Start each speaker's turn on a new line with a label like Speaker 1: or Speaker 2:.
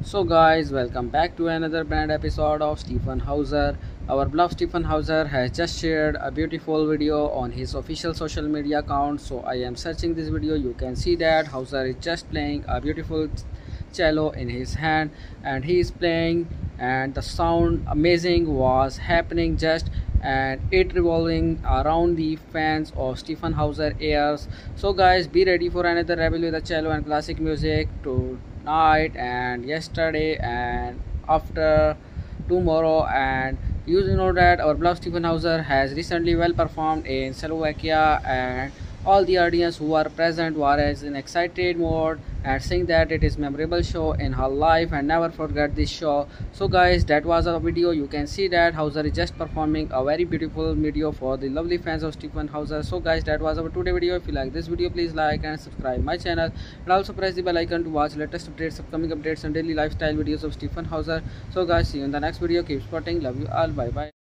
Speaker 1: So guys, welcome back to another brand episode of Stjepan Hauser. Our beloved Stjepan Hauser has just shared a beautiful video on his official social media account. So I am searching this video. You can see that Hauser is just playing a beautiful cello in his hand and he is playing and the sound amazing was happening just and it revolving around the fans of Stjepan Hauser airs. So guys be ready for another rebel with the cello and classic music to night and yesterday and after tomorrow and you know that our beloved Stjepan Hauser has recently well performed in Slovakia and all the audience who are present were in excited mode and saying that it is memorable show in her life and never forget this show. So guys that was our video. You can see that hauser is just performing a very beautiful video for the lovely fans of stjepan hauser. So guys that was our today video. If you like this video please like and subscribe my channel. And also press the bell icon to watch latest updates upcoming updates and daily lifestyle videos of stjepan hauser. So guys see you in the next video. Keep supporting. Love you all. Bye bye